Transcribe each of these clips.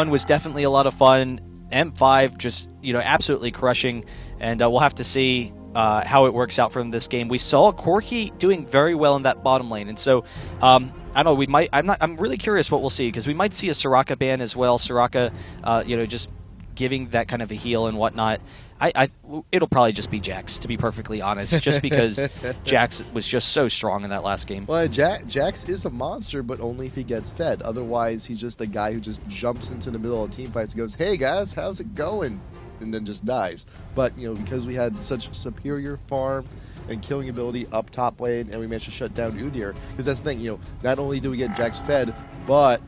one was definitely a lot of fun. M5 just you know absolutely crushing, and uh, we'll have to see uh, how it works out from this game. We saw Corki doing very well in that bottom lane, and so um, I don't know. We might. I'm not. I'm really curious what we'll see because we might see a Soraka ban as well. Soraka, uh, you know, just giving that kind of a heal and whatnot. I, I, it'll probably just be Jax, to be perfectly honest, just because Jax was just so strong in that last game. Well, Jack, Jax is a monster, but only if he gets fed. Otherwise, he's just a guy who just jumps into the middle of team fights and goes, "Hey guys, how's it going?" and then just dies. But you know, because we had such superior farm and killing ability up top lane, and we managed to shut down Udyr. Because that's the thing, you know, not only do we get Jax fed, but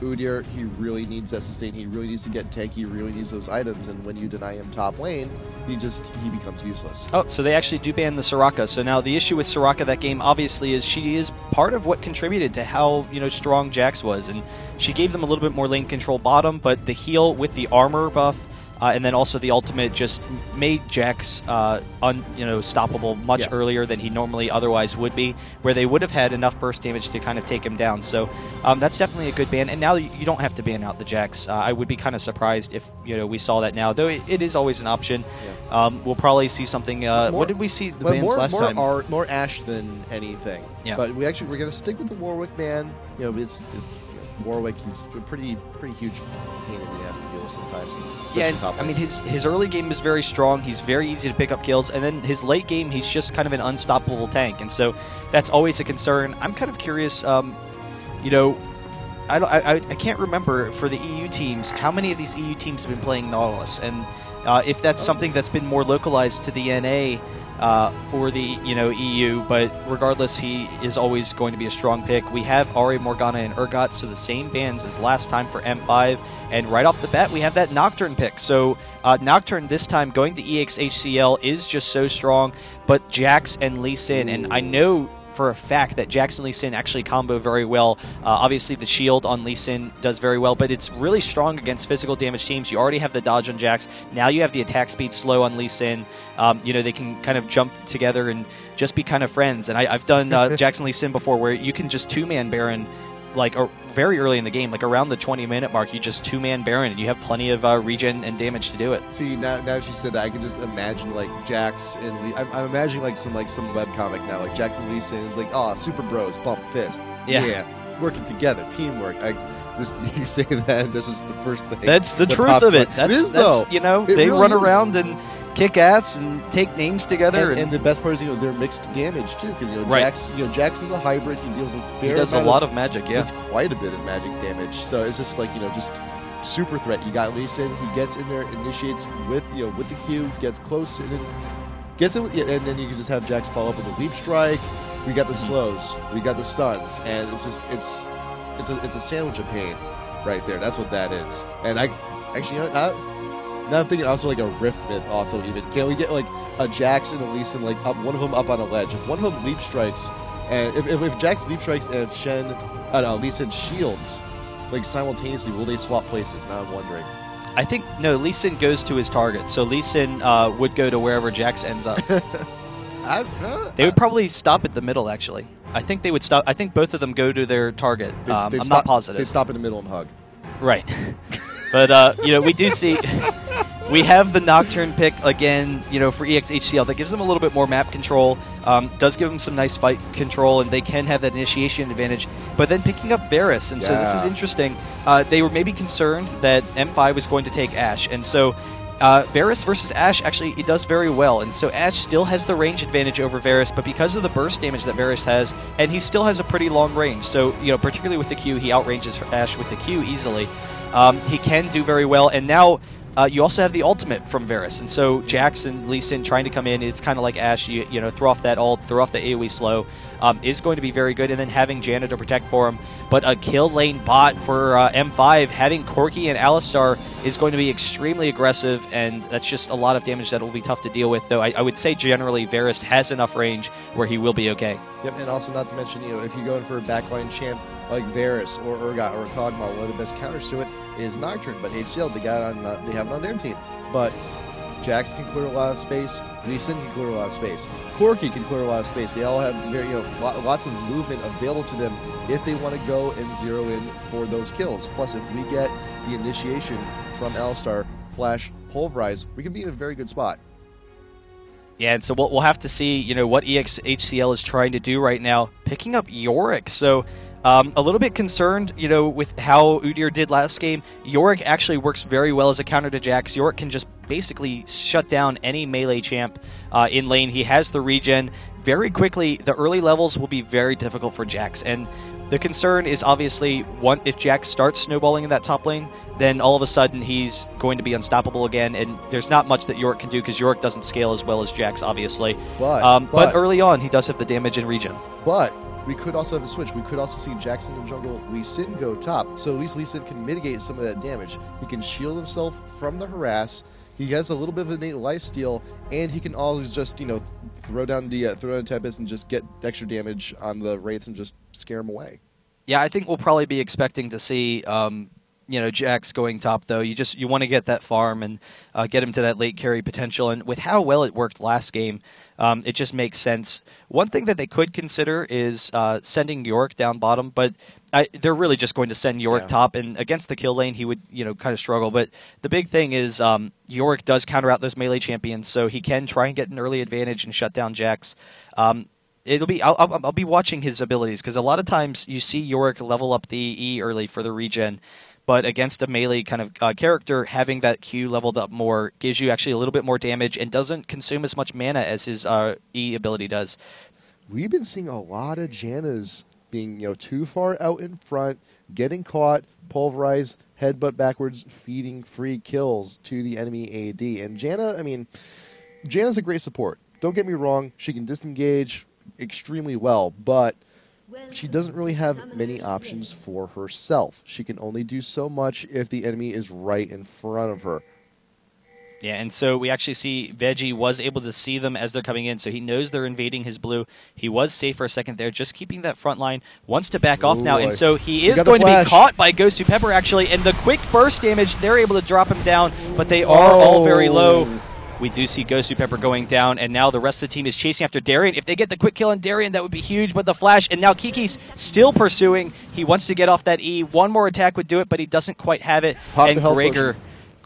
Udyr, he really needs that sustain. He really needs to get tanky. He really needs those items. And when you deny him top lane, he just he becomes useless. Oh, so they actually do ban the Soraka. So now the issue with Soraka that game obviously is she is part of what contributed to how you know strong Jax was, and she gave them a little bit more lane control bottom, but the heal with the armor buff uh, and then also the ultimate just made Jax uh, un, you know stoppable much yeah. earlier than he normally otherwise would be, where they would have had enough burst damage to kind of take him down. So um, that's definitely a good ban. And now you don't have to ban out the Jax. Uh, I would be kind of surprised if you know we saw that now, though it, it is always an option. Yeah. Um, we'll probably see something. Uh, more, what did we see the bans more, last more time? Ar- more Ashe than anything. Yeah. But we actually we're going to stick with the Warwick ban. You know, it's, it's Warwick, he's a pretty pretty huge pain in the ass to deal with sometimes. Yeah, I mean his his early game is very strong. He's very easy to pick up kills, and then his late game, he's just kind of an unstoppable tank, and so that's always a concern. I'm kind of curious. Um, you know, I, don't, I I can't remember for the EU teams how many of these EU teams have been playing Nautilus, and uh, if that's oh. something that's been more localized to the NA uh, or the you know EU, but regardless, he is always going to be a strong pick. We have Ahri Morgana and Urgot, so the same bans as last time for M5, and right off the bat we have that Nocturne pick. So uh, Nocturne this time going to EXHCL is just so strong, but Jax and Lee Sin, and I know for a fact that Jackson Lee Sin actually combo very well. Uh, obviously, the shield on Lee Sin does very well, but it's really strong against physical damage teams. You already have the dodge on Jax. Now you have the attack speed slow on Lee Sin. Um, you know, they can kind of jump together and just be kind of friends. And I, have done uh, Jackson Lee Sin before where you can just two man Baron like or very early in the game, like around the 20 minute mark, you just two man Baron and you have plenty of uh, regen and damage to do it. See, now now she said that, I can just imagine like Jax and Lee. I'm, I'm imagining like some like some web comic now, like Jackson Lee saying is like, oh, super bros, bump fist, yeah, yeah working together, teamwork. I, just you say that, and this is the first thing. That's the that truth of it. That's, it is, that's, though. You know, it they really run is. around and kick ass and take names together. And, And, and the best part is, you know, they're mixed damage too, because you know, Right. Jax, you know, Jax is a hybrid. He deals a fair he does a lot of magic. Yeah, does quite a bit of magic damage. So it's just like you know, just super threat. You got Lee Sin, he gets in there, initiates with you know with the Q, gets close, and then gets it, with- and then you can just have Jax follow up with a leap strike. We got the mm-hmm. slows, we got the stuns, and it's just it's it's a it's a sandwich of pain right there. That's what that is. And I actually, you know, what, now, I'm thinking also like a Rift Myth. Also, even can we get like a Jax and a Lee Sin, like up one of them up on a ledge, if one of them leap strikes, and if, if, if Jax leap strikes and if Shen, I don't know, Lee Sin shields, like simultaneously, will they swap places? Now I'm wondering. I think no. Lee Sin goes to his target, so Lee Sin uh, would go to wherever Jax ends up. I, uh, They would probably stop at the middle. Actually, I think they would stop. I think both of them go to their target. they'd- Um, I'm stop, not positive. They'd stop in the middle and hug. Right. but uh, you know, we do see we have the Nocturne pick again. You know, for EXHCL that gives them a little bit more map control. Um, does give them some nice fight control, and they can have that initiation advantage. But then picking up Varus, and so this is interesting. Uh, they were maybe concerned that M5 was going to take Ashe, and so. Uh, Varus versus Ashe actually it does very well, and so Ashe still has the range advantage over Varus, but because of the burst damage that Varus has, and he still has a pretty long range, so you know particularly with the Q, he outranges Ashe with the Q easily. Um, he can do very well, and now uh, you also have the ultimate from Varus, and so and Lee Sin trying to come in, it's kind of like Ashe, you, you know, throw off that ult, throw off the AoE slow, um, is going to be very good, and then having Janna to protect for him. But a kill lane bot for uh, M5, having Corki and Alistar is going to be extremely aggressive, and that's just a lot of damage that will be tough to deal with. Though I, I would say generally Varus has enough range where he will be okay. Yep, and also not to mention, you know, if you're going for a backline champ like Varus or Urgot or Kog'Maw, one of the best counters to it is Nocturne. But HCL, they got on, uh, they have it on their team. But Jax can clear a lot of space. Lee Sin can clear a lot of space. Corki can clear a lot of space. They all have very, you know, lots of movement available to them if they want to go and zero in for those kills. Plus, if we get the initiation from Alistar, Flash, Pulverize, we can be in a very good spot. Yeah, and so we'll, we'll have to see, you know, what EXHCL is trying to do right now, picking up Yorick. So um, a little bit concerned, you know, with how Udyr did last game. Yorick actually works very well as a counter to Jax. Yorick can just basically shut down any melee champ uh, in lane. He has the regen. Very quickly, the early levels will be very difficult for Jax. And the concern is obviously one if Jax starts snowballing in that top lane, then all of a sudden he's going to be unstoppable again, and there's not much that Yorick can do because Yorick doesn't scale as well as Jax, obviously. But, um, but, but early on, he does have the damage and regen. But we could also have a switch. We could also see Jackson in jungle, Lee Sin go top. So at least Lee Sin can mitigate some of that damage. He can shield himself from the harass. He has a little bit of innate life steal, and he can always just you know throw down the uh, throw down Tempest and just get extra damage on the wraiths and just scare them away. Yeah, I think we'll probably be expecting to see um, you know Jax going top though. You just you want to get that farm and uh, get him to that late carry potential. And with how well it worked last game, um, it just makes sense. One thing that they could consider is uh, sending York down bottom, but I, they're really just going to send York yeah. top. And against the kill lane, he would you know kind of struggle. But the big thing is um, York does counter out those melee champions, so he can try and get an early advantage and shut down Jax. Um, it'll be I'll, I'll, I'll, be watching his abilities because a lot of times you see Yorick level up the E early for the regen, but against a melee kind of uh, character, having that Q leveled up more gives you actually a little bit more damage and doesn't consume as much mana as his uh, E ability does. We've been seeing a lot of Jannas being you know too far out in front, getting caught, pulverized, headbutt backwards, feeding free kills to the enemy AD. And Janna, I mean, Janna's a great support. Don't get me wrong; she can disengage extremely well, but she doesn't really have many options for herself. She can only do so much if the enemy is right in front of her. Yeah, and so we actually see Veggie was able to see them as they're coming in, so he knows they're invading his blue. He was safe for a second there, just keeping that front line. Wants to back Ooh, off now, boy. and so he is going to be caught by Gosu Pepper, actually. And the quick burst damage, they're able to drop him down, but they are oh. all very low. We do see Gosu Pepper going down, and now the rest of the team is chasing after Darien. If they get the quick kill on Darien, that would be huge, but the flash, and now Kikis still pursuing. He wants to get off that E. One more attack would do it, but he doesn't quite have it. Pop and Gregor,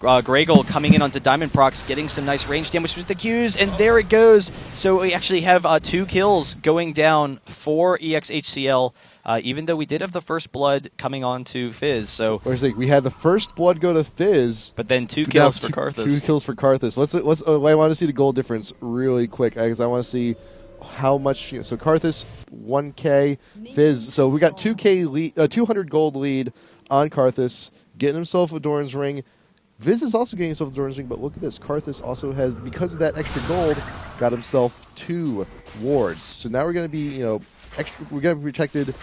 uh, Gregel coming in onto Diamond Prox, getting some nice range damage with the Qs, and there it goes. So we actually have uh, two kills going down for EXHCL uh, even though we did have the first blood coming on to Fizz. So thing, we had the first blood go to Fizz, but then two kills for Karthus. Two kills for Karthus. Let's let's. Uh, I want to see the gold difference really quick because I want to see how much. You know, so Karthus 1K, Fizz. So we got 2K lead, uh, 200 gold lead on Karthus, getting himself a Doran's ring. Fizz is also getting himself a Doran's ring, but look at this. Karthus also has, because of that extra gold, got himself two wards. So now we're going to be, you know, extra. To be protected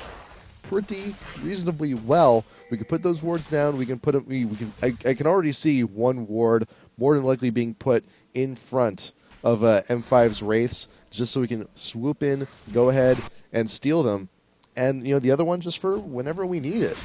pretty reasonably well. We can put those wards down. We can put. We, we can. I, I, can already see one ward more than likely being put in front of uh, M5's wraiths, just so we can swoop in, go ahead and steal them, and you know the other one just for whenever we need it.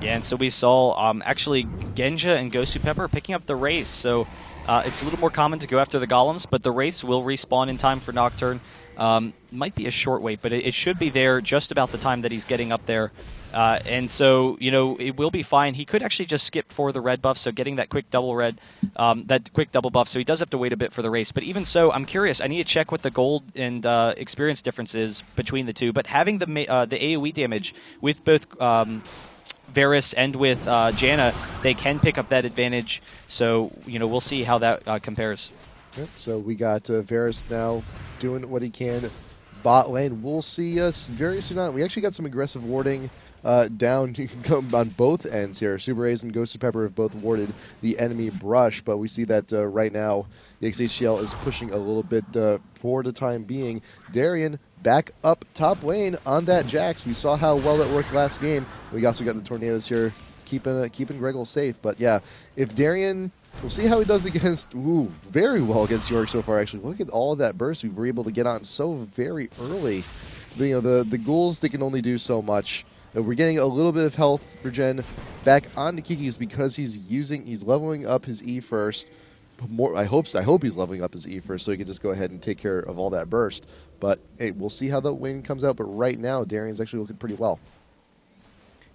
Yeah, and so we saw um, actually Genja and Gosu Pepper picking up the race. So uh, it's a little more common to go after the golems, but the race will respawn in time for Nocturne. Um, might be a short wait, but it, it, should be there just about the time that he's getting up there. Uh, and so, you know, it will be fine. He could actually just skip for the red buff, so getting that quick double red, um, that quick double buff. So he does have to wait a bit for the race. But even so, I'm curious. I need to check what the gold and uh, experience difference is between the two. But having the uh, the AOE damage with both um, Varus and with uh, Janna, they can pick up that advantage. So, you know, we'll see how that uh, compares. Yep, so we got uh, Varus now doing what he can. Bot lane, we'll see us very soon on. We actually got some aggressive warding uh, down on both ends here. Super A's and Gosu Pepper have both warded the enemy brush, but we see that uh, right now the XHCL is pushing a little bit uh, for the time being. Darien back up top lane on that Jax. We saw how well that worked last game. We also got the Tornadoes here keeping uh, keeping Gregor safe. But yeah, if Darien We'll see how he does against, ooh, very well against York so far, actually. Look at all that burst we were able to get on so very early. The, you know, the, the ghouls, they can only do so much. And we're getting a little bit of health regen back onto Kikis because he's using, he's leveling up his E first. more. I hope I hope he's leveling up his E first, so he can just go ahead and take care of all that burst. But hey, we'll see how the win comes out. But right now, Darien's actually looking pretty well.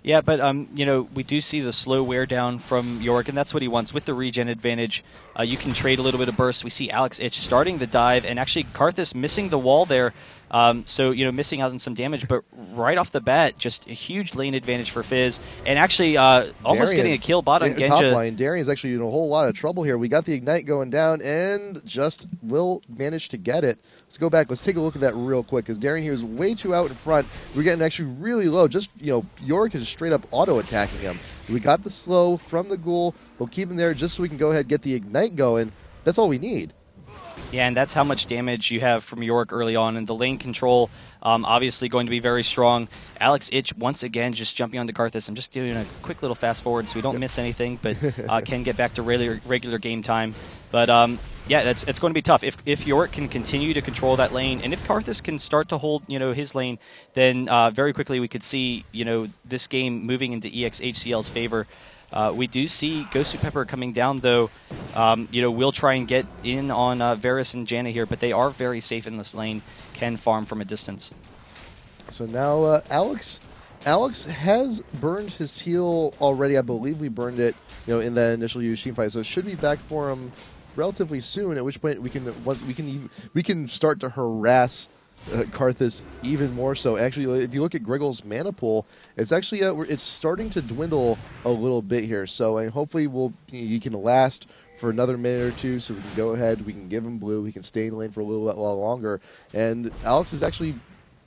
Yeah, but um, you know, we do see the slow wear down from York, and that's what he wants with the regen advantage. Uh, you can trade a little bit of burst. We see Alex Ich starting the dive, and actually Karthus missing the wall there. Um, so you know, missing out on some damage, but right off the bat, just a huge lane advantage for Fizz, and actually uh, almost Darien, getting a kill bot on Da- top Genja. line. Darien's actually in a whole lot of trouble here. We got the ignite going down, and just will manage to get it. Let's go back. Let's take a look at that real quick because Darien here is way too out in front. We're getting actually really low. Just you know, York is straight up auto attacking him. We got the slow from the ghoul. We'll keep him there just so we can go ahead and get the ignite going. That's all we need. Yeah, and that's how much damage you have from York early on. And the lane control, um, obviously, going to be very strong. Alex Ich, once again, just jumping onto Karthus. I'm just doing a quick little fast forward so we don't miss anything, but uh, can get back to regular, regular game time. But um, yeah, that's it's going to be tough. If, if York can continue to control that lane, and if Karthus can start to hold you know his lane, then uh, very quickly we could see you know this game moving into EXHCL's favor. Uh, we do see Gosu Pepper coming down, though. Um, you know, we'll try and get in on uh, Varus and Janna here, but they are very safe in this lane. Can farm from a distance. So now uh, Alex, Alex has burned his heal already. I believe we burned it, you know, in that initial Yushin fight. So it should be back for him relatively soon. At which point we can once we can we can start to harass uh, Karthus even more so. Actually, if you look at Griggle's mana pool, it's actually uh, it's starting to dwindle a little bit here. So and hopefully we'll you can last for another minute or two, so we can go ahead. We can give him blue. We can stay in lane for a little while longer. And Alex is actually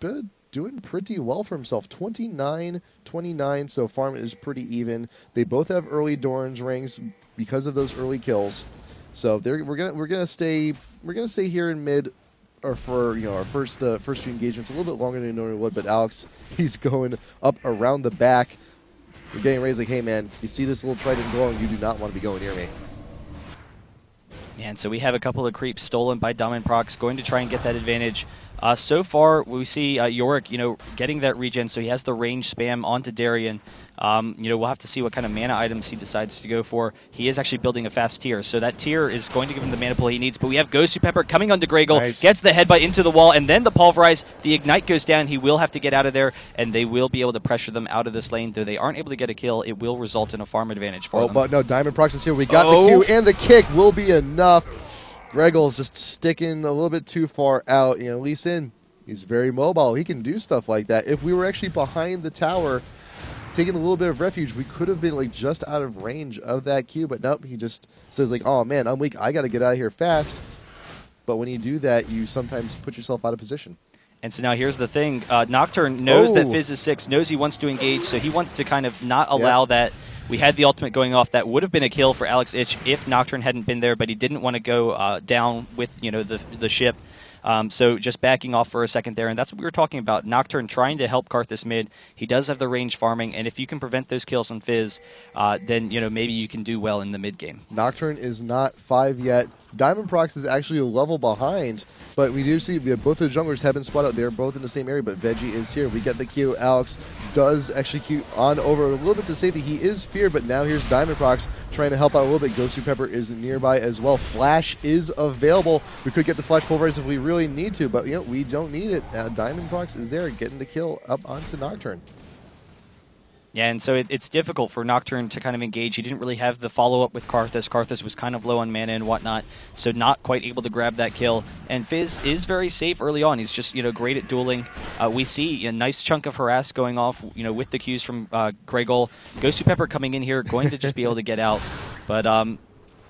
been doing pretty well for himself 29 29 so farm is pretty even they both have early Doran's rings because of those early kills so we're gonna we're gonna stay we're gonna stay here in mid or for you know our first uh, first few engagements a little bit longer than we normally would but alex he's going up around the back. We're getting raised like hey man you see this little trident glowing you do not want to be going near me. And so we have a couple of creeps stolen by Diamond Prox, going to try and get that advantage. Uh, so far, we see uh, Yorick, you know, getting that regen, so he has the range spam onto Darien. Um, you know, we'll have to see what kind of mana items he decides to go for. He is actually building a fast tear, so that tear is going to give him the mana pool he needs. But we have Gosu Pepper coming onto Graygle, Nice. gets the headbutt into the wall, and then the pulverize. The ignite goes down. He will have to get out of there, and they will be able to pressure them out of this lane. Though they aren't able to get a kill, it will result in a farm advantage for oh them. Oh, but no diamond prox is here we got Oh. the q and the kick will be enough Greggle's just sticking a little bit too far out. You know, Lee Sin, he's very mobile. He can do stuff like that. If we were actually behind the tower, taking a little bit of refuge, we could have been like just out of range of that Q. But nope, he just says like, "Oh man, I'm weak. I got to get out of here fast." But when you do that, you sometimes put yourself out of position. And so now here's the thing: uh, Nocturne knows that Oh. Fizz is six, knows he wants to engage, so he wants to kind of not allow that. We had the ultimate going off. That would have been a kill for Alex Ich if Nocturne hadn't been there, but he didn't want to go uh, down with you know the the ship. Um, so just backing off for a second there, and that's what we were talking about. Nocturne trying to help Karthus mid. He does have the range farming, and if you can prevent those kills on Fizz, uh, then you know maybe you can do well in the mid game. Nocturne is not five yet. Diamond Prox is actually a level behind, but we do see both the junglers have been split out. They're both in the same area, but Veggie is here. We get the Q. Alex does execute on over a little bit to safety. He is feared, but now here's Diamond Prox trying to help out a little bit. Gosu Pepper is nearby as well. Flash is available. We could get the Flash Pulverize if we really need to, but you know we don't need it. Uh, Diamond Prox is there, getting the kill up onto Nocturne. Yeah, and so it, it's difficult for Nocturne to kind of engage. He didn't really have the follow up with Karthus. Karthus was kind of low on mana and whatnot, so not quite able to grab that kill. And Fizz is very safe early on. He's just you know great at dueling. Uh, we see a nice chunk of harass going off, you know, with the cues from uh, Greygull. Gosu Pepper coming in here, going to just be able to get out. But um,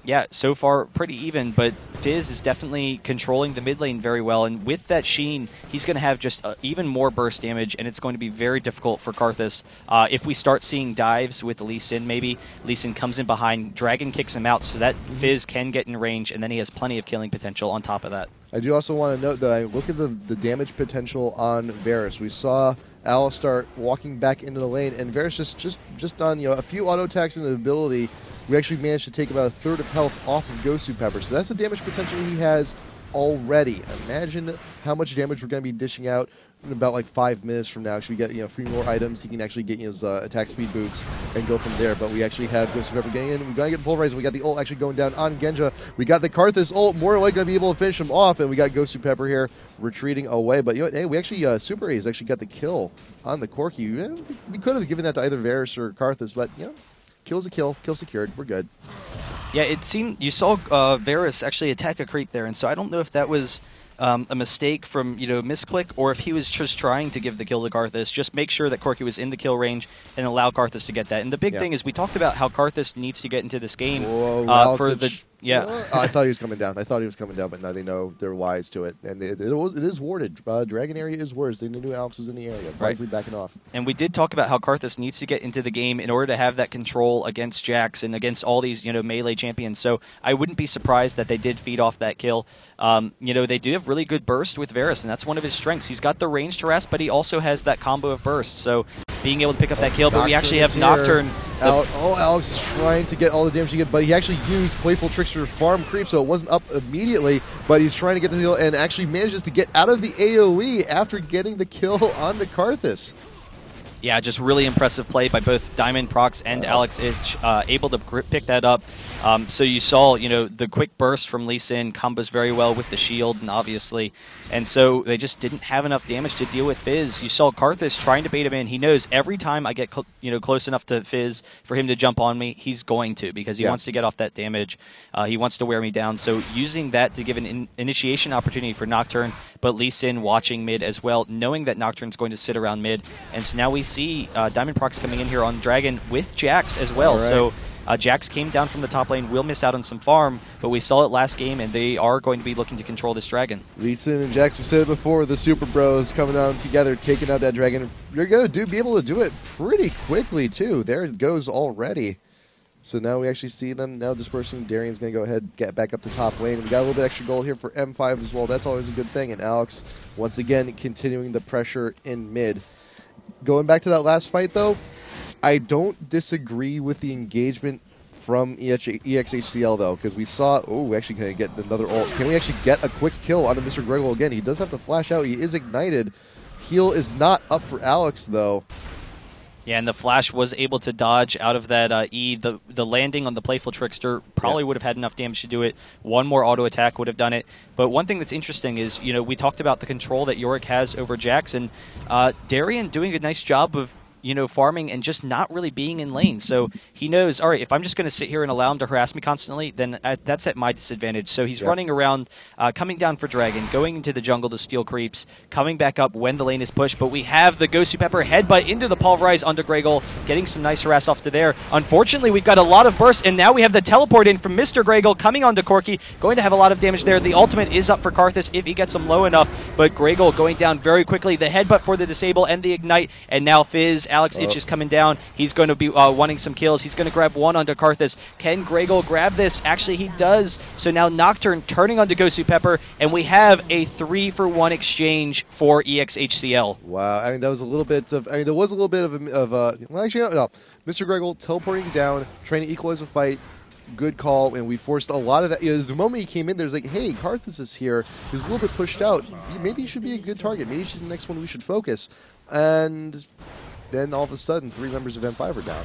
yeah, so far pretty even, but Fizz is definitely controlling the mid lane very well, and with that Sheen, he's going to have just uh, even more burst damage, and it's going to be very difficult for Karthus. Uh, if we start seeing dives with Lee Sin, maybe Lee Sin comes in behind, Dragon kicks him out, so that Fizz can get in range, and then he has plenty of killing potential on top of that. I do also want to note that I look at the, the damage potential on Varus. We saw Al start walking back into the lane, and Varus just just just on you know a few auto attacks and the ability, we actually managed to take about a third of health off of Gosu Pepper. So that's the damage potential he has already. Imagine how much damage we're going to be dishing out in about like five minutes from now. Actually, we get you know three more items. He can actually get his uh, attack speed boots and go from there. But we actually have Gosu Pepper getting in. We're going to get pulverized. We got the ult actually going down on Genja. We got the Karthus ult. More likely gonna be able to finish him off. And we got Gosu Pepper here retreating away. But you know what? Hey, we actually uh, Super A's actually got the kill on the Corki. Eh, We could have given that to either Varus or Karthus, but you know, kill's a kill. Kill secured. We're good. Yeah, it seemed you saw uh, Varus actually attack a creep there, and so I don't know if that was um, a mistake from you know misclick or if he was just trying to give the kill to Karthus. Just make sure that Corki was in the kill range and allow Karthus to get that. And the big Yeah. thing is we talked about how Karthus needs to get into this game Whoa, uh, for the yeah. Oh, I thought he was coming down. I thought he was coming down, but now they know they're wise to it, and it, it, was, it is warded. Uh, Dragon area is worse. They knew Alex was in the area, wisely backing off. And we did talk about how Karthus needs to get into the game in order to have that control against Jax and against all these, you know, melee champions. So I wouldn't be surprised that they did feed off that kill. Um, you know, they do have really good burst with Varus, and that's one of his strengths. He's got the range to rest, but he also has that combo of burst. So being able to pick up that kill, but we actually have. Nocturne. the- Al- oh, Alex is trying to get all the damage he can, but he actually used Playful Trickster to farm creep, so it wasn't up immediately. But he's trying to get the kill and actually manages to get out of the AOE after getting the kill on the Karthus. yeah, just really impressive play by both Diamond Prox and Alex Ich, uh, able to pick that up. Um, so you saw, you know, the quick burst from Lee Sin combos very well with the shield, and obviously, and so they just didn't have enough damage to deal with Fizz. You saw Karthus trying to bait him in. He knows every time I get, cl- you know, close enough to Fizz for him to jump on me, he's going to because he Yeah. wants to get off that damage. Uh, he wants to wear me down. So using that to give an in- initiation opportunity for Nocturne, but Lee Sin watching mid as well, knowing that Nocturne's going to sit around mid, and so now we see uh, Diamond Prox coming in here on Dragon with Jax as well. Right. So. Uh, Jax came down from the top lane, will miss out on some farm, but we saw it last game, and they are going to be looking to control this dragon. Lee Sin and Jax, we said it before, the Super Bros coming down together, taking out that dragon. You're going to do be able to do it pretty quickly, too. There it goes already. So now we actually see them now dispersing. Darien's going to go ahead get back up to top lane. We got a little bit extra gold here for M5 as well. That's always a good thing. And Alex, once again, continuing the pressure in mid. Going back to that last fight, though, I don't disagree with the engagement from EH- EXHCL though, because we saw. Oh, we actually can get another ult. Can we actually get a quick kill onto Mr. Gregor again? He does have to flash out. He is ignited. Heal is not up for Alex though. Yeah, and the Flash was able to dodge out of that uh, E. The the landing on the Playful Trickster probably Yeah. would have had enough damage to do it. One more auto attack would have done it. But one thing that's interesting is, you know, we talked about the control that Yorick has over Jackson. Uh, Darien doing a nice job of you know, farming and just not really being in lane. So he knows, all right, if I'm just going to sit here and allow him to harass me constantly, then uh, that's at my disadvantage. So he's Yeah. running around, uh, coming down for Dragon, going into the jungle to steal creeps, coming back up when the lane is pushed. But we have the Gosu Pepper headbutt into the Pulverize onto Gregol, getting some nice harass off to there. Unfortunately, we've got a lot of burst, and now we have the teleport in from Mr. Gregol coming onto Corki, going to have a lot of damage there. The ultimate is up for Karthus if he gets him low enough, but Gregol going down very quickly. The headbutt for the disable and the ignite, and now Fizz, Alex Ich Oh. is coming down. He's going to be uh, wanting some kills. He's going to grab one onto Karthus. Can Gregol grab this? Actually, he does. So now Nocturne turning onto Gosu Pepper, and we have a three for one exchange for EXHCL. Wow, I mean that was a little bit of. I mean there was a little bit of a, of a well actually no, Mr. Gregor teleporting down, trying to equalize the fight. Good call, and we forced a lot of that. You know, the moment he came in, there's like, hey, Karthus is here. He's a little bit pushed out. Maybe he should be a good target. Maybe he should be the next one we should focus. And then all of a sudden, three members of M5 are down.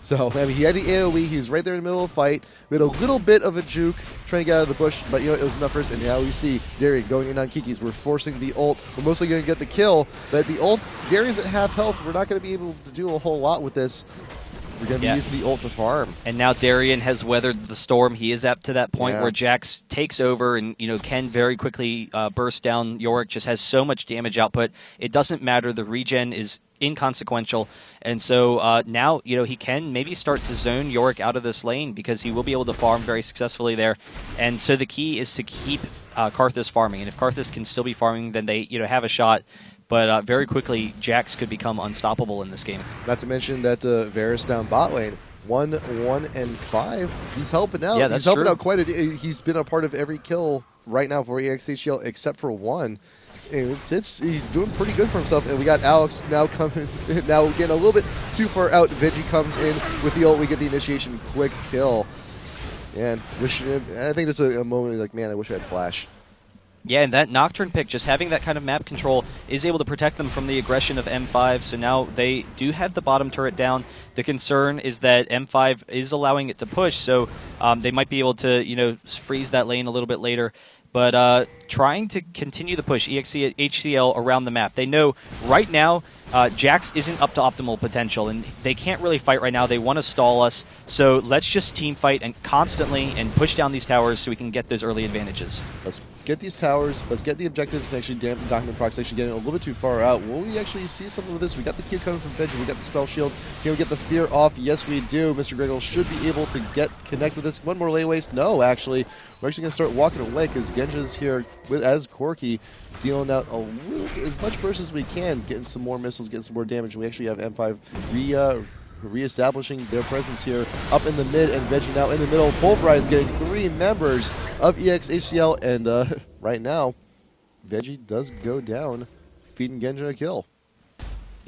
So, I mean, he had the AoE. He was right there in the middle of the fight. We had a little bit of a juke trying to get out of the bush, but you know, it was enough us. And now we see Darien going in on Kikis. We're forcing the ult. We're mostly going to get the kill, but the ult, Darien's at half health. We're not going to be able to do a whole lot with this. We're going to Yeah. be using the ult to farm. And now Darien has weathered the storm. He is up to that point Yeah. where Jax takes over and, you know, can very quickly uh, burst down Yorick, just has so much damage output. It doesn't matter. The regen is inconsequential. And so uh, now, you know, he can maybe start to zone Yorick out of this lane because he will be able to farm very successfully there. And so the key is to keep uh, Karthus farming. And if Karthus can still be farming, then they, you know, have a shot. But uh, very quickly, Jax could become unstoppable in this game. Not to mention that uh, Varus down bot lane. One, one, and five. He's helping out. Yeah, that's he's helping true. out quite a. He's been a part of every kill right now for EXHL except for one. It's, he's doing pretty good for himself. And we got Alex now coming now getting a little bit too far out. Veggie comes in with the ult. We get the initiation quick kill. And wish I think it's a, a moment like man, I wish I had flash. Yeah, and that Nocturne pick, just having that kind of map control, is able to protect them from the aggression of M5. So now they do have the bottom turret down. The concern is that M5 is allowing it to push, so um, they might be able to, you know, freeze that lane a little bit later. But uh, trying to continue the push, EXE HCL around the map. They know right now uh, Jax isn't up to optimal potential, and they can't really fight right now. They want to stall us, so let's just team fight and constantly and push down these towers so we can get those early advantages. Let's get these towers. Let's get the objectives and actually dampen Diamond Prox actually getting a little bit too far out. Will we actually see something with this? We got the Q coming from Veggie. We got the Spell Shield. Can we get the Fear off? Yes, we do. Mr. Griggle should be able to get connect with this. One more lay waste. No, actually. We're actually going to start walking away because Genja's here with as Corki dealing out a little, as much burst as we can, getting some more missiles, getting some more damage. We actually have M5 re, uh, re-establishing their presence here up in the mid and Veggie now in the middle. Pulverize getting three members of EXHCL and uh, right now Veggie does go down, feeding Genja a kill.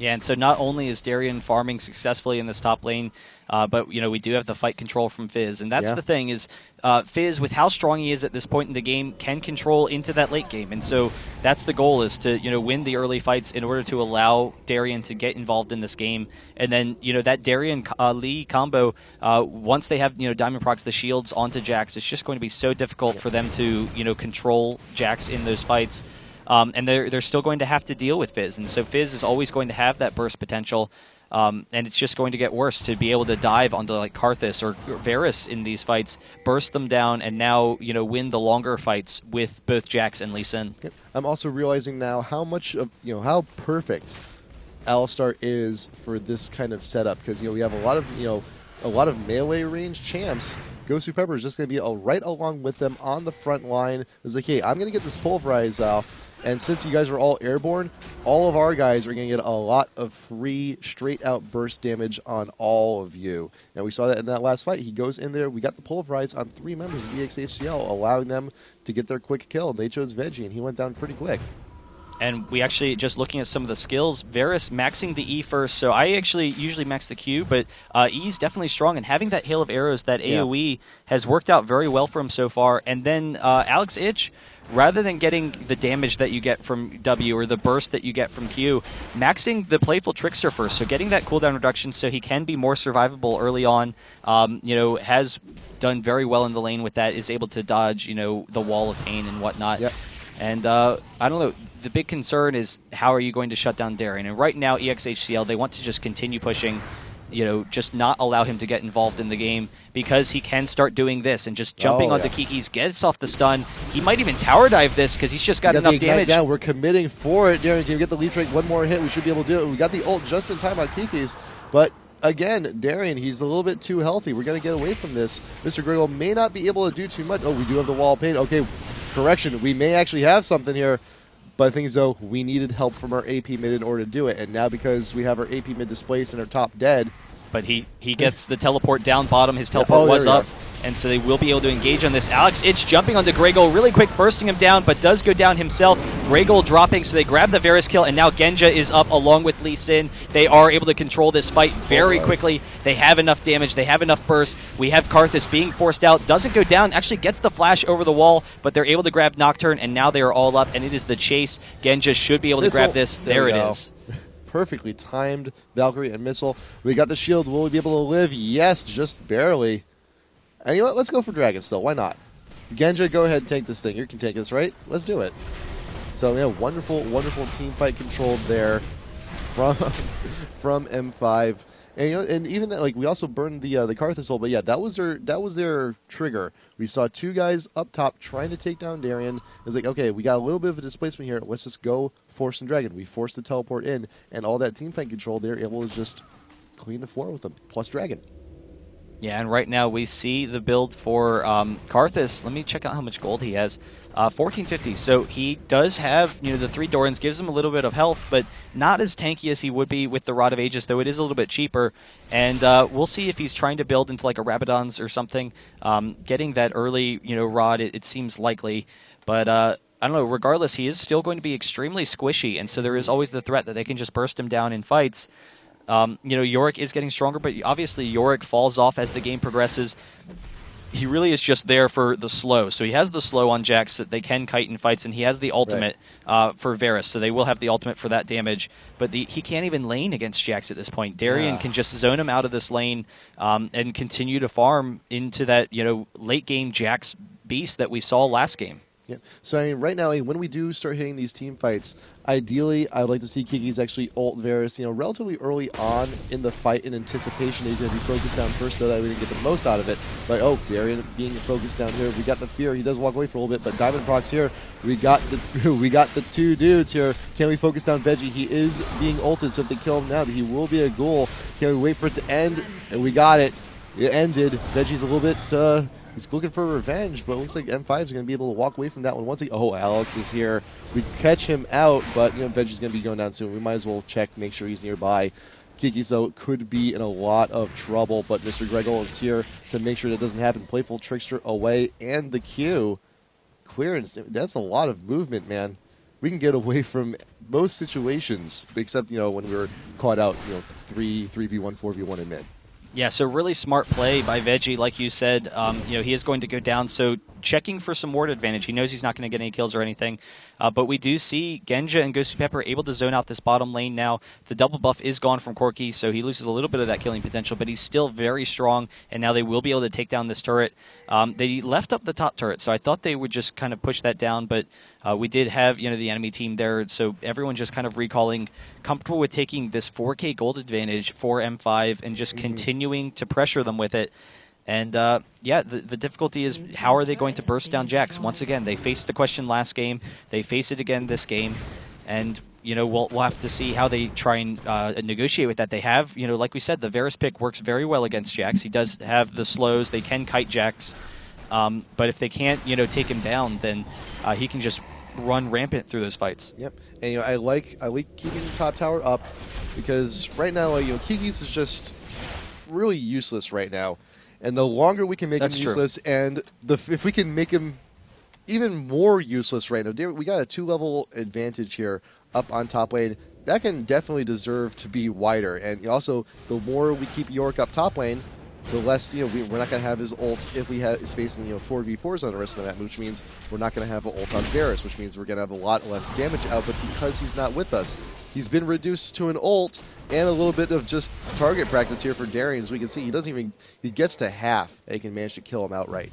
Yeah, and so not only is Darien farming successfully in this top lane, uh, but you know we do have the fight control from Fizz, and that's Yeah. the thing is uh, Fizz with how strong he is at this point in the game can control into that late game, and so that's the goal is to you know win the early fights in order to allow Darien to get involved in this game, and then you know that Darien uh, Lee combo uh, once they have you know Diamond Prox the shields onto Jax, it's just going to be so difficult for them to you know control Jax in those fights. Um, and they're, they're still going to have to deal with Fizz. And so Fizz is always going to have that burst potential. Um, and it's just going to get worse to be able to dive onto like Karthus or Varus in these fights, burst them down, and now you know win the longer fights with both Jax and Lee Sin. I'm also realizing now how much of you know how perfect Alistar is for this kind of setup because you know we have a lot of you know a lot of melee range champs. Gosu Pepper is just going to be all right along with them on the front line. It's like, hey, I'm going to get this pulverize off, and since you guys are all airborne, all of our guys are going to get a lot of free straight out burst damage on all of you. And we saw that in that last fight. He goes in there. We got the pulverize on three members of EXHCL, allowing them to get their quick kill. They chose Veggie, and he went down pretty quick. And we actually just looking at some of the skills, Varus maxing the E first. So I actually usually max the Q, but uh, E is definitely strong. And having that hail of arrows, that Yeah. AOE, has worked out very well for him so far. And then uh, Alex Ich, rather than getting the damage that you get from W or the burst that you get from Q, maxing the Playful Trickster first. So getting that cooldown reduction so he can be more survivable early on. Um, you know, has done very well in the lane with that. Is able to dodge, you know, the wall of pain and whatnot. Yep. And uh, I don't know. The big concern is how are you going to shut down Darien? And right now, EXHCL they want to just continue pushing. You know, just not allow him to get involved in the game because he can start doing this and just jumping Oh, onto yeah. Kikis, gets off the stun. He might even tower dive this because he's just got We enough damage. Down. We're committing for it. Darren, can we get the leap strike? One more hit. We should be able to do it. We got the ult just in time on Kikis. But again, Darien, he's a little bit too healthy. We're going to get away from this. Mr. Griggle may not be able to do too much. Oh, we do have the wall of pain. Okay, correction. We may actually have something here. But the thing is, though, we needed help from our AP mid in order to do it. And now because we have our AP mid displaced and our top dead, but he he gets the teleport down bottom. His teleport Oh, was up, are. And so they will be able to engage on this. Alex Ich jumping onto Grego really quick, bursting him down, but does go down himself. Grego dropping, so they grab the Varus kill, and now Genja is up along with Lee Sin. They are able to control this fight very quickly. They have enough damage. They have enough burst. We have Karthus being forced out. Doesn't go down. Actually gets the flash over the wall, but they're able to grab Nocturne, and now they are all up, and it is the chase. Genja should be able to Missile. grab this. There There, it go. is. perfectly timed Valkyrie and missile. We got the shield. Will we be able to live? Yes, just barely. And you know? Let's go for Dragon still. Why not? Genja, go ahead and take this thing. You can take this, right? Let's do it. So yeah, wonderful, wonderful team fight controlled there from from M5. And you know, and even that, like we also burned the uh, the Karthus ult, but yeah, that was their that was their trigger. We saw two guys up top trying to take down Darien. It was like, okay, we got a little bit of a displacement here. Let's just go force and dragon. We forced the teleport in, and all that team fight control, they're able to just clean the floor with them. Plus dragon. Yeah, and right now we see the build for um, Karthus. Let me check out how much gold he has. Uh, 1450. So he does have, you know, the three Dorans gives him a little bit of health, but not as tanky as he would be with the Rod of Ages, though it is a little bit cheaper. And uh, we'll see if he's trying to build into like a Rabadon's or something. Um, getting that early, you know, Rod, it, it seems likely. But uh, I don't know. Regardless, he is still going to be extremely squishy, and so there is always the threat that they can just burst him down in fights. Um, you know, Yorick is getting stronger, but obviously Yorick falls off as the game progresses. he really is just there for the slow. So he has the slow on Jax that they can kite in fights, and he has the ultimate uh, for Varus. So they will have the ultimate for that damage. But the, he can't even lane against Jax at this point. Darien Yeah. can just zone him out of this lane um, and continue to farm into that you know late game Jax beast that we saw last game. So I mean, right now, when we do start hitting these team fights, ideally, I'd like to see Kikis actually ult Varus, you know, relatively early on in the fight in anticipation he's going to be focused down first, so that we can get the most out of it. Like, oh, Darien being focused down here, we got the fear. He does walk away for a little bit, but Diamond Prox here, we got the we got the two dudes here. Can we focus down Veggie? He is being ulted, so if they kill him now, he will be a ghoul. Can we wait for it to end? And we got it. It ended. Veggie's a little bit. Uh, He's looking for revenge, but looks like M5 is going to be able to walk away from that one once. He, oh, Alex is here. We catch him out, but you know Veggie's going to be going down soon. We might as well check, make sure he's nearby. Kiki's though could be in a lot of trouble, but Mr. Gregor is here to make sure that doesn't happen. Playful trickster away, and the Q clearance. That's a lot of movement, man. We can get away from most situations, except you know when we were caught out, you know, three three v one, four v one in mid. Yeah, so really smart play by Veggie, like you said. Um, you know, he is going to go down. So checking for some ward advantage. He knows he's not going to get any kills or anything. Uh, but we do see Genja and Gosu Pepper able to zone out this bottom lane now. The double buff is gone from Corki, so he loses a little bit of that killing potential, but he's still very strong, and now they will be able to take down this turret. Um, they left up the top turret, so I thought they would just kind of push that down, but uh, we did have you know the enemy team there, so everyone just kind of recalling, comfortable with taking this 4K gold advantage for M5 and just continuing to pressure them with it. And uh, yeah, the, the difficulty is how are they going to burst down Jax? Once again, they faced the question last game. They face it again this game, and you know we'll we'll have to see how they try and uh, negotiate with that. They have you know like we said, the Varus pick works very well against Jax. He does have the slows. They can kite Jax, um, but if they can't you know take him down, then uh, he can just run rampant through those fights. Yep. And you know, I like I like keeping the top tower up because right now, you know, Kikis is just really useless right now. And the longer we can make That's him true. useless, and the if we can make him even more useless right now, we got a two level advantage here up on top lane. That can definitely deserve to be wider. And also, the more we keep York up top lane, the less you know we, we're not going to have his ult if we have is facing you know four v fours on the rest of the map, which means we're not going to have an ult on Varus, which means we're going to have a lot less damage output because he's not with us. He's been reduced to an ult and a little bit of just target practice here for Darien. As we can see, he doesn't even he gets to half and he can manage to kill him outright.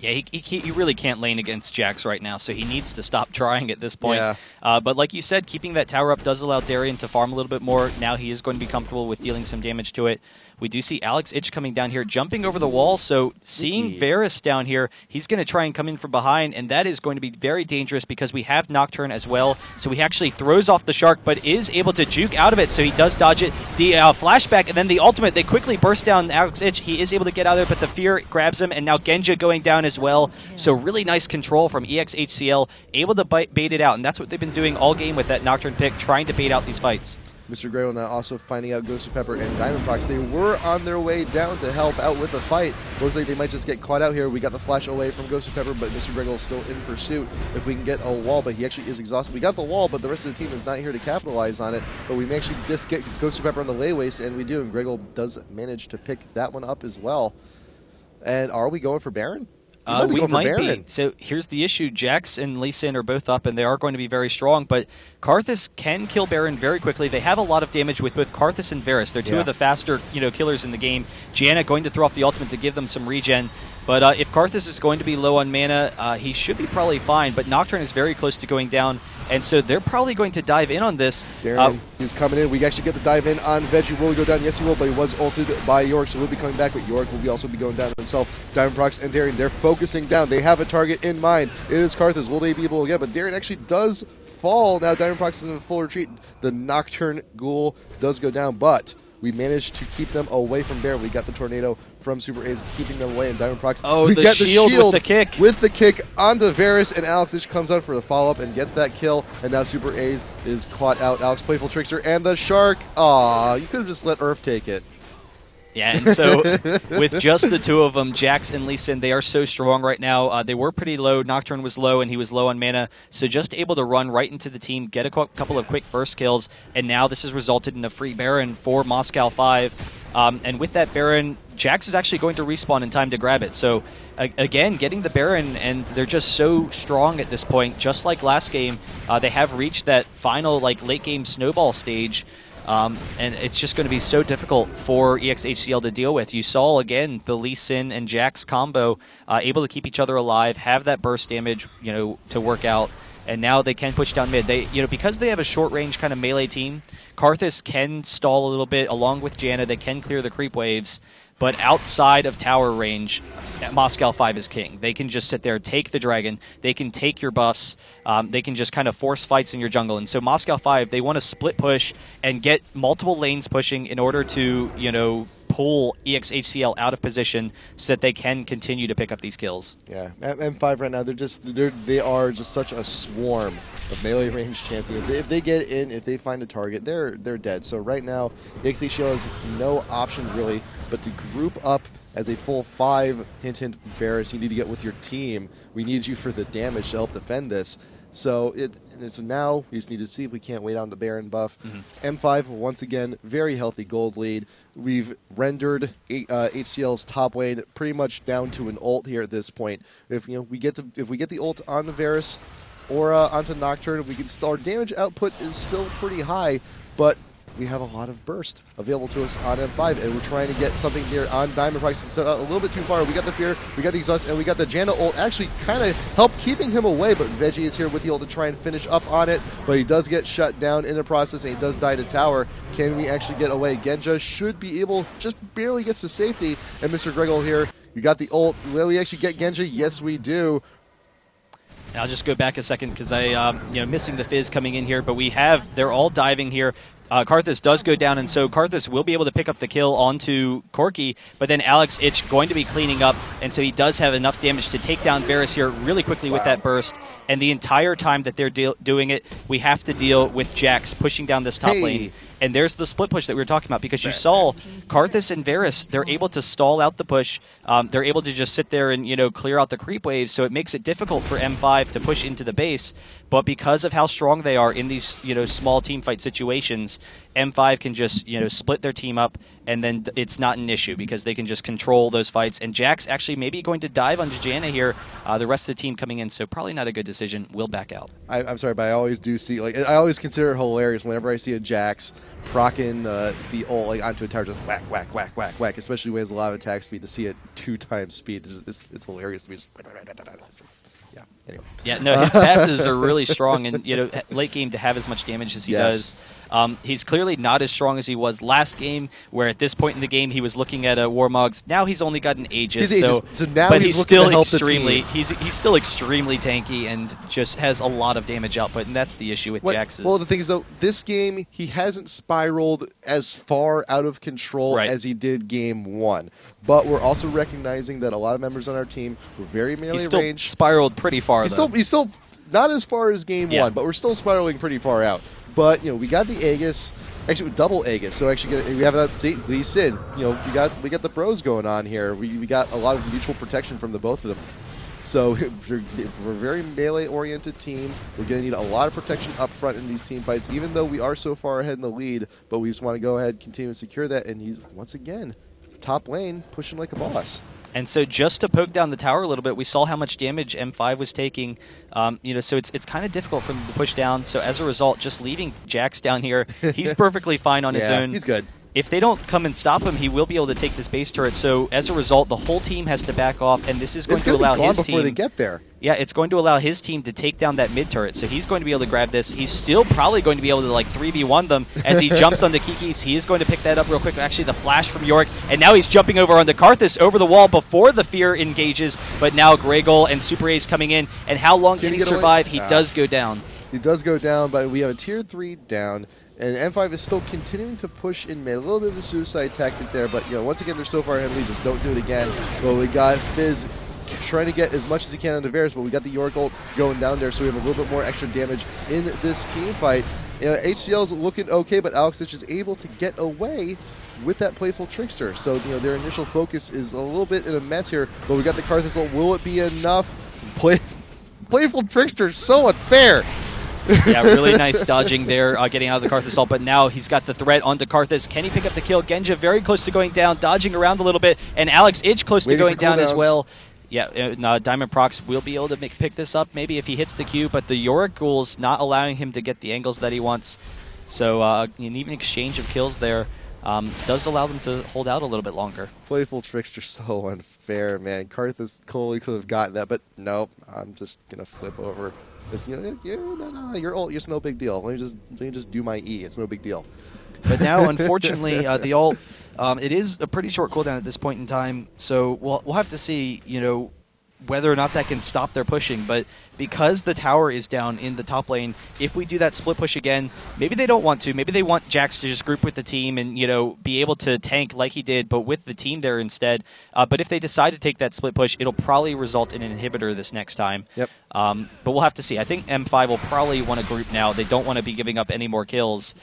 Yeah, he, he, he really can't lane against Jax right now, so he needs to stop trying at this point. Yeah. Uh, but like you said, keeping that tower up does allow Darien to farm a little bit more. Now he is going to be comfortable with dealing some damage to it. We do see Alex Ich coming down here, jumping over the wall. So seeing Varus down here, he's going to try and come in from behind, and that is going to be very dangerous because we have Nocturne as well. So he actually throws off the shark, but is able to juke out of it. So he does dodge it. The uh, flashback and then the ultimate, they quickly burst down Alex Ich. He is able to get out of there, but the fear grabs him, and now Genja going down as well. So really nice control from EXHCL, able to bite, bait it out, and that's what they've been doing all game with that Nocturne pick, trying to bait out these fights. Mr. Grail now also finding out Gosu Pepper and Diamond Prox. They were on their way down to help out with the fight. Looks like they might just get caught out here. We got the flash away from Gosu Pepper, but Mr. Grail is still in pursuit. If we can get a wall, but he actually is exhausted. We got the wall, but the rest of the team is not here to capitalize on it. But we may actually just get Gosu Pepper on the lay waste, and we do. And Gregor does manage to pick that one up as well. And are we going for Baron? We Uh, might be we going for might Baron. be. So here's the issue: Jax and Lee Sin are both up, and they are going to be very strong. But Karthus can kill Baron very quickly. They have a lot of damage with both Karthus and Varus. They're two Yeah. of the faster, you know, killers in the game. Janna going to throw off the ultimate to give them some regen. But uh, if Karthus is going to be low on mana, uh, he should be probably fine. But Nocturne is very close to going down, and so they're probably going to dive in on this. Darren, Uh, he's coming in. We actually get the dive in on Veggie. Will he go down? Yes, he will, but he was ulted by York, so he'll be coming back. But York will be also be going down himself. Diamond Prox and Darren, they're focusing down. They have a target in mind. It is Karthus. Will they be able to get? But Darren actually does fall. Now Diamond Prox is in a full retreat. The Nocturne Ghoul does go down, but we managed to keep them away from Bear. We got the tornado from Super A's, keeping them away. And Diamond Prox. Oh, we the get shield with the kick. with the kick onto Varus, and Alex Ich comes out for the follow up and gets that kill. And now Super A's is caught out. Alex Playful Trickster and the Shark. Aw, you could have just let Earth take it. Yeah, and so with just the two of them, Jax and Lee Sin, they are so strong right now. Uh, they were pretty low. Nocturne was low, and he was low on mana. So just able to run right into the team, get a cou- couple of quick burst kills, and now this has resulted in a free Baron for Moscow 5. Um, and with that Baron, Jax is actually going to respawn in time to grab it. So again, getting the Baron, and they're just so strong at this point. Just like last game, uh, they have reached that final like late game snowball stage. Um, and it's just going to be so difficult for EXHCL to deal with. You saw again the Lee Sin and Jax combo uh, able to keep each other alive, have that burst damage, you know, to work out, and now they can push down mid. They, you know, because they have a short range kind of melee team, Karthus can stall a little bit along with Janna. They can clear the creep waves, but outside of tower range, Moscow 5 is king. They can just sit there, take the dragon, they can take your buffs, um, they can just kind of force fights in your jungle. And so Moscow 5, they want to split push and get multiple lanes pushing in order to, you know, pull EXHCL out of position so that they can continue to pick up these kills. Yeah, M- M5 right now they're just they're they are just such a swarm of melee range champions. If they, if they get in, if they find a target, they're they're dead. So right now, EXHCL has no option really but to group up as a full five. Hint, hint, Varus. You need to get with your team. We need you for the damage to help defend this. So it and so now we just need to see if we can't wait on the Baron buff. M5 once again very healthy gold lead. We've rendered uh, HCL's top lane pretty much down to an ult here at this point. If you know we get the if we get the ult on the Varus or uh, onto Nocturne, we can still, our damage output is still pretty high, but we have a lot of burst available to us on M5, and we're trying to get something here on Diamond Prox. So uh, a little bit too far. We got the Fear, we got the Exhaust, and we got the Janna ult actually kind of help keeping him away, but Veggie is here with the ult to try and finish up on it, but he does get shut down in the process, and he does die to tower. Can we actually get away? Genja should be able, just barely gets to safety, and Mr. Gregor here, you got the ult. Will we actually get Genja? Yes, we do. And I'll just go back a second because I, um, you know, missing the fizz coming in here, but we have they're all diving here. Uh, Karthus does go down, and so Karthus will be able to pick up the kill onto Corki, but then Alex Ich going to be cleaning up, and so he does have enough damage to take down Varus here really quickly with that burst. And the entire time that they're doing it, we have to deal with Jax pushing down this top Hey. lane. And there's the split push that we were talking about because you saw Karthus and Varus, they're able to stall out the push. Um, they're able to just sit there and, you know, clear out the creep waves. So it makes it difficult for M5 to push into the base. But because of how strong they are in these, you know, small team fight situations, M5 can just, you know, split their team up and then it's not an issue because they can just control those fights. And Jax actually maybe going to dive on Janna here. Uh, the rest of the team coming in, so probably not a good decision. We'll back out. I, I'm sorry, but I always do see like I always consider it hilarious whenever I see a Jax procking uh, the ult like onto a tower, just whack, whack, whack, whack, whack. Especially when he has a lot of attack speed. To see it two times speed, is it's, it's hilarious to me. Just, yeah. Anyway, Yeah, no, his passes are really strong, and you know, late game to have as much damage as he Yes. does. Um, he's clearly not as strong as he was last game, where at this point in the game he was looking at a Warmogs. Now he's only gotten Aegis, He's so, Aegis, so now but he's he's, still extremely he's he's still extremely tanky and just has a lot of damage output, and that's the issue with What- Jax's. well, the thing is though, this game he hasn't spiraled as far out of control Right. as he did game one. But we're also recognizing that a lot of members on our team were very melee he's still range. spiraled pretty far. He's though. still he's still not as far as game Yeah. one, but we're still spiraling pretty far out. But you know, we got the Aegis, actually double Aegis. So actually, we have that see, Lee Sin. You know, we got we got the pros going on here. We, we got a lot of mutual protection from the both of them. So we're, a very melee oriented team. We're going to need a lot of protection up front in these team fights, even though we are so far ahead in the lead. But we just want to go ahead, and continue to secure that. And he's once again top lane pushing like a boss. And so, just to poke down the tower a little bit, we saw how much damage M5 was taking. Um, you know, so it's it's kind of difficult for them to push down. So as a result, just leaving Jax down here, he's perfectly fine on his Yeah, own. he's good. If they don't come and stop him, he will be able to take this base turret. So as a result, the whole team has to back off, and this is going to allow his before team. they get there. Yeah, it's going to allow his team to take down that mid turret. So he's going to be able to grab this. He's still probably going to be able to like 3v1 them as he jumps onto Kikis. He is going to pick that up real quick. Actually, the flash from Yorick. And now he's jumping over onto Karthus over the wall before the fear engages. But now Gregol and Super Ace coming in. And how long Can can, he get away? survive? He Ah. does go down. He does go down, but we have a tier three down, and M5 is still continuing to push in mid. A little bit of a suicide tactic there, but you know, once again, they're so far ahead. We just don't do it again. Well, we got Fizz trying to get as much as he can on Varus, but we got the Yorick ult going down there, so we have a little bit more extra damage in this team fight. You know, HCL is looking okay, but Alex Ich is able to get away with that playful trickster. So you know their initial focus is a little bit in a mess here, but we got the Karthus ult. Will it be enough? Play, playful trickster so unfair. Yeah, really nice dodging there, uh, getting out of the Karthus ult. But now he's got the threat onto Karthus. Can he pick up the kill? Genja very close to going down, dodging around a little bit, and Alex Ich close Waiting to going down as well. Yeah, and, uh, Diamond Prox will be able to make, pick this up maybe if he hits the Q, but the Yorick Ghoul's not allowing him to get the angles that he wants. So uh, an even exchange of kills there um, does allow them to hold out a little bit longer. Playful Trickster so unfair, man. Karthus totally could have gotten that, but nope. I'm just gonna flip over. This, you know, yeah, no, no, you're old. It's no big deal. Let me just let me just do my E. It's no big deal. But now, unfortunately, uh, the ult um, it is a pretty short cooldown at this point in time. So we'll we'll have to see, you know, whether or not that can stop their pushing. But because the tower is down in the top lane, if we do that split push again, maybe they don't want to. Maybe they want Jax to just group with the team and you know be able to tank like he did, but with the team there instead. Uh, but if they decide to take that split push, it'll probably result in an inhibitor this next time. Yep. Um, but we'll have to see. I think M5 will probably want to group now. They don't want to be giving up any more kills,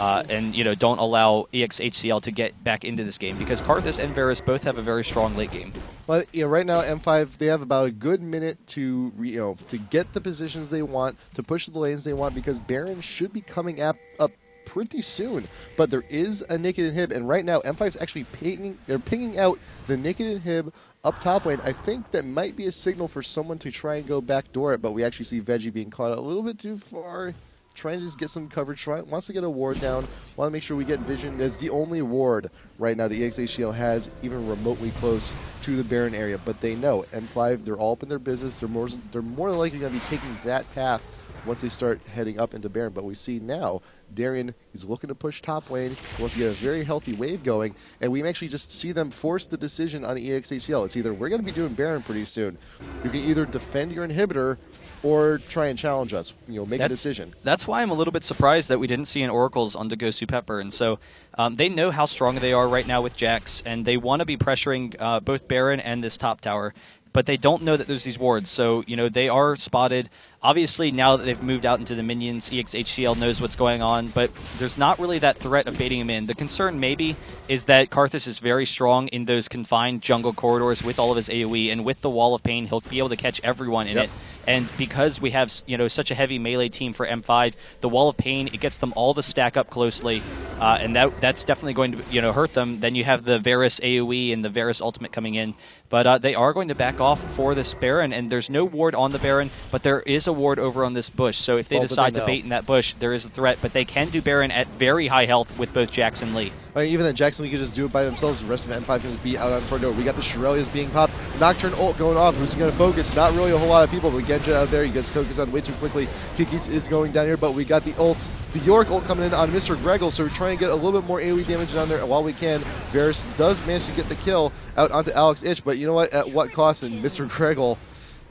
uh, and you know don't allow EXHCL to get back into this game because Karthus and Varus both have a very strong late game. But yeah, right now M5 they have about a good minute to you know to get the positions they want, to push the lanes they want because Baron should be coming up up pretty soon. But there is a naked inhib, and right now M5 is actually pinging they're pinging out the naked inhib up top lane. I think that might be a signal for someone to try and go backdoor it, but we actually see Veggie being caught a little bit too far. Trying to just get some coverage, try, wants to get a ward down, want to make sure we get vision. That's the only ward right now the EXHCL has, even remotely close to the Baron area. But they know M5, they're all up in their business. They're more, they're more than likely going to be taking that path once they start heading up into Baron. But we see now Darien is looking to push top lane, he wants to get a very healthy wave going, and we actually just see them force the decision on EXHCL. It's either we're going to be doing Baron pretty soon. You can either defend your inhibitor or try and challenge us. You know, make a decision. That's why I'm a little bit surprised that we didn't see an Oracle's on Gosu Pepper. And so um, they know how strong they are right now with Jax, and they want to be pressuring uh, both Baron and this top tower. But they don't know that there's these wards. So, you know, they are spotted. Obviously, now that they've moved out into the minions, EXHCL knows what's going on, but there's not really that threat of baiting him in. The concern, maybe, is that Karthus is very strong in those confined jungle corridors with all of his AoE, and with the Wall of Pain, he'll be able to catch everyone in Yep. it. And because we have you know such a heavy melee team for M5, the Wall of Pain it gets them all to stack up closely, uh, and that that's definitely going to you know hurt them. Then you have the Varus AOE and the Varus ultimate coming in, but uh, they are going to back off for this Baron, and there's no ward on the Baron, but there is a ward over on this bush. So if they Well, decide they to bait in that bush, there is a threat. But they can do Baron at very high health with both Jax and Lee. Mean, even then, Jax and Lee could just do it by themselves. The rest of M5 can just be out on front door. We got the Shurelya's being popped. Nocturne ult going off. Who's going to focus? Not really a whole lot of people, but Genja out there. He gets focused on way too quickly. Kikis is going down here, but we got the ults. The Yorick ult coming in on Mr. Gregel, so we're trying to get a little bit more AoE damage down there while we can. Varus does manage to get the kill out onto Alex Ich, but you know what? At what cost? And Mr. Gregel,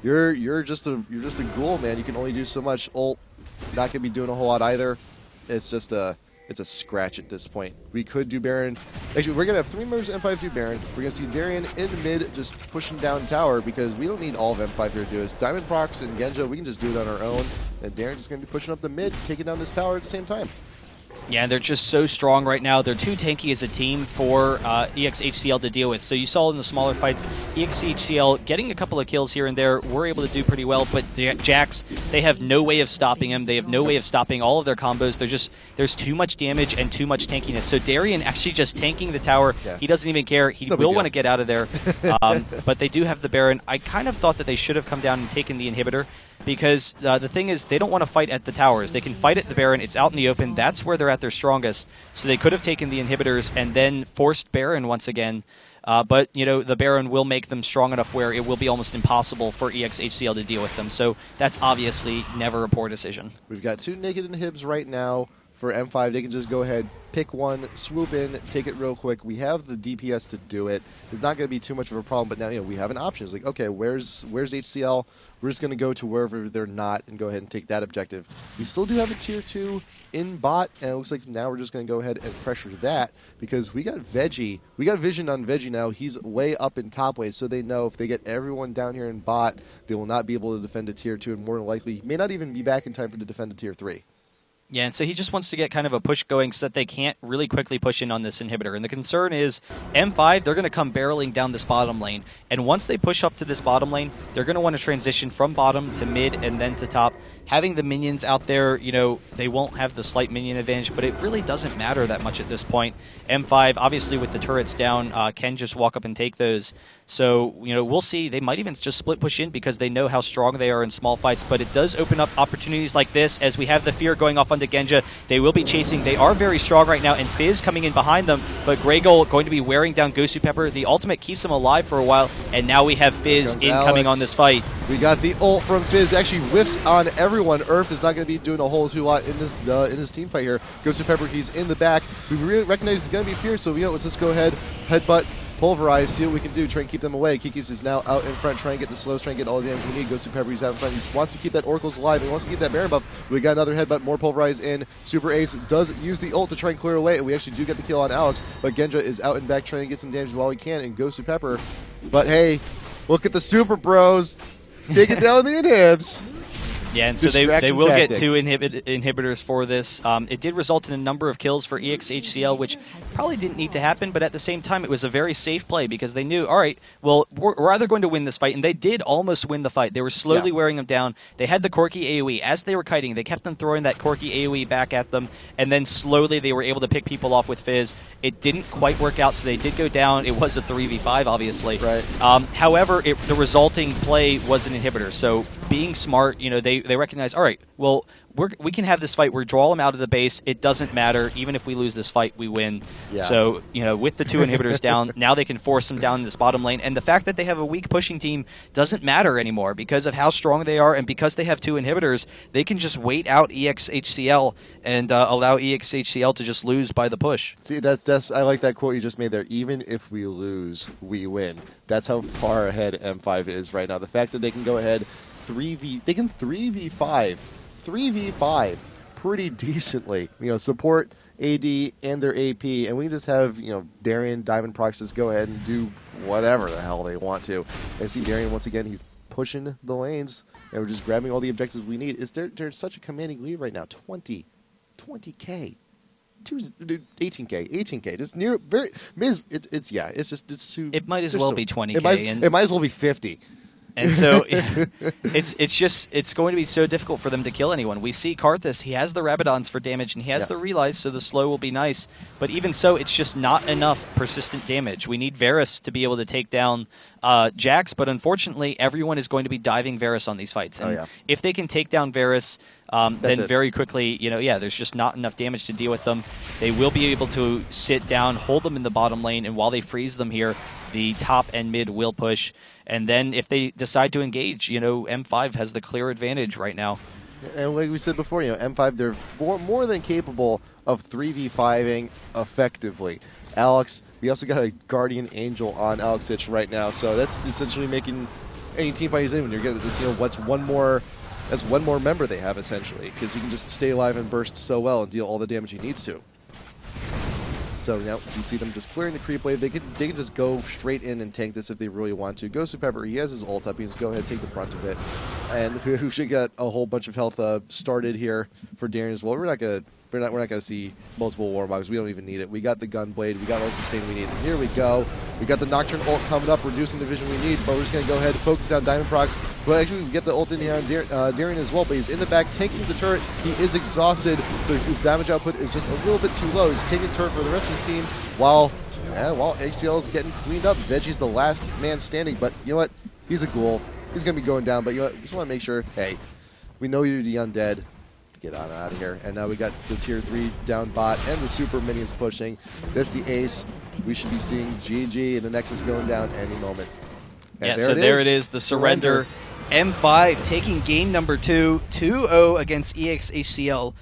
you're you're just a you're just a ghoul, man. You can only do so much. Ult not gonna be doing a whole lot either. It's just a it's a scratch at this point. We could do Baron. Actually, we're gonna have three members of M5 do Baron. We're gonna see Darien in the mid just pushing down tower because we don't need all of M5 here to do this. Diamond Prox and Genja, we can just do it on our own. And Darien's just gonna be pushing up the mid, taking down this tower at the same time. Yeah, they're just so strong right now. They're too tanky as a team for uh, EXHCL to deal with. So you saw in the smaller fights, EXHCL getting a couple of kills here and there, were able to do pretty well. But Ja- Jax, they have no way of stopping him. They have no way of stopping all of their combos. They're just there's too much damage and too much tankiness. So Darien actually just tanking the tower. Yeah. He doesn't even care. He no will want to get out of there. um, but they do have the Baron. I kind of thought that they should have come down and taken the inhibitor because uh, the thing is they don't want to fight at the towers. They can fight at the Baron. It's out in the open. That's where they're at their strongest. So they could have taken the inhibitors and then forced Baron once again. Uh, but you know the Baron will make them strong enough where it will be almost impossible for EXHCL to deal with them. So that's obviously never a poor decision. We've got two naked inhibs right now for M5. They can just go ahead, pick one, swoop in, take it real quick. We have the DPS to do it. It's not going to be too much of a problem, but now you know we have an option. It's like, okay, where's where's HCL? We're just going to go to wherever they're not and go ahead and take that objective. We still do have a tier two in bot, and it looks like now we're just going to go ahead and pressure that because we got Veggie, we got Vision on Veggie now. He's way up in top lane, so they know if they get everyone down here in bot, they will not be able to defend a tier two, and more than likely may not even be back in time for to defend a tier three. Yeah, and so he just wants to get kind of a push going so that they can't really quickly push in on this inhibitor. And the concern is M5, they're going to come barreling down this bottom lane. And once they push up to this bottom lane, they're going to want to transition from bottom to mid and then to top. Having the minions out there, you know, they won't have the slight minion advantage, but it really doesn't matter that much at this point. M5, obviously, with the turrets down, uh, can just walk up and take those. So, you know, we'll see. They might even just split push in because they know how strong they are in small fights, but it does open up opportunities like this as we have the fear going off onto Genja. They will be chasing. They are very strong right now, and Fizz coming in behind them, but Greygoal going to be wearing down Gosu Pepper. The ultimate keeps him alive for a while, and now we have Fizz incoming on this fight. We got the ult from Fizz. Actually whiffs on everyone. Earth is not going to be doing a whole too lot in this uh, in this team fight here. Gosu Pepper. He's in the back. We really recognize going to be fierce, so you know, let's just go ahead, headbutt, pulverize, see what we can do, try and keep them away. Kikis is now out in front, trying to get the slows, trying to get all the damage we need. Gosu Pepper. He's out in front. He wants to keep that Oracles alive. He wants to keep that Baron buff. We got another headbutt, more pulverize in. Super Ace does use the ult to try and clear away, and we actually do get the kill on Alex. But Genja is out and back trying to get some damage while he can, and Gosu Pepper. But hey, look at the Super Bros taking down the inhibs. Yeah, and so they, they will tactic. get two inhibit, inhibitors for this. Um, it did result in a number of kills for EXHCL, which probably didn't need to happen, but at the same time, it was a very safe play because they knew, all right, well, we're, we're either going to win this fight, and they did almost win the fight. They were slowly Yeah. wearing them down. They had the Corki AoE. As they were kiting, they kept on throwing that Corki AoE back at them, and then slowly they were able to pick people off with Fizz. It didn't quite work out, so they did go down. It was a 3v5, obviously. Right. Um, however, it, the resulting play was an inhibitor. So being smart, you know, they, they recognize, all right, well, we're, we can have this fight. We draw them out of the base. It doesn't matter. Even if we lose this fight, we win. Yeah. So, you know, with the two inhibitors down, now they can force them down in this bottom lane. And the fact that they have a weak pushing team doesn't matter anymore because of how strong they are and because they have two inhibitors. They can just wait out EXHCL and uh, allow EXHCL to just lose by the push. See, that's that's I like that quote you just made there. Even if we lose, we win. That's how far ahead M5 is right now. The fact that they can go ahead three v they can three v five, three v five pretty decently. You know, support AD and their AP, and we just have you know Darien Diamond Prox just go ahead and do whatever the hell they want to. I see Darien once again. He's pushing the lanes, and we're just grabbing all the objectives we need. Is there? There's such a commanding lead right now. 20, 20k two, dude, 18k, 18k, just near very. Miz, it, it's yeah, it's just it's too. It might as well so- be 20K, It might, and- it might as well be 50. And so it's it's just it's going to be so difficult for them to kill anyone. We see Karthus, he has the Rabadons for damage and he has Yeah. the Rylai's, so the slow will be nice. But even so, it's just not enough persistent damage. We need Varus to be able to take down uh, Jax, but unfortunately, everyone is going to be diving Varus on these fights. Oh, yeah. if they can take down Varus, um, then it. very quickly, you know, yeah, there's just not enough damage to deal with them. They will be able to sit down, hold them in the bottom lane, and while they freeze them here, the top and mid will push. And then if they decide to engage, you know, M5 has the clear advantage right now. And like we said before, you know, M5 they're more, more than capable of 3v5ing effectively. Alex, we also got a Guardian Angel on Alex Ich right now, so that's essentially making any team fight he's in when you're getting this, you know, what's one more. That's one more member they have essentially, because he can just stay alive and burst so well and deal all the damage he needs to. So now you see them just clearing the creep wave. They can they can just go straight in and tank this if they really want to. Gosu Pepper, he has his ult up. He just go ahead and take the brunt of it. And who should get a whole bunch of health uh, started here for Darien as well. We're not gonna we're not we're not gonna see multiple warmogs. We don't even need it. We got the gunblade. We got all the sustain we need. And here we go. We got the Nocturne ult coming up, reducing the vision we need. But we're just gonna go ahead and focus down Diamond Prox. Well, actually, we get the ult in here on Dar- uh, as well. But he's in the back, tanking the turret. He is exhausted, so his, damage output is just a little bit too low. He's taking turret for the rest of his team, while yeah, while HCL is getting cleaned up. Veggie's the last man standing. But you know what? He's a ghoul. He's gonna be going down. But you know what? We just want to make sure. Hey, we know you're the undead. Get on out of here. And now we got the tier three down bot and the super minions pushing. That's the ace. We should be seeing GG and the Nexus going down any moment. And yeah, so there it is, the surrender. M5 taking game number two, 2 0 against EXHCL.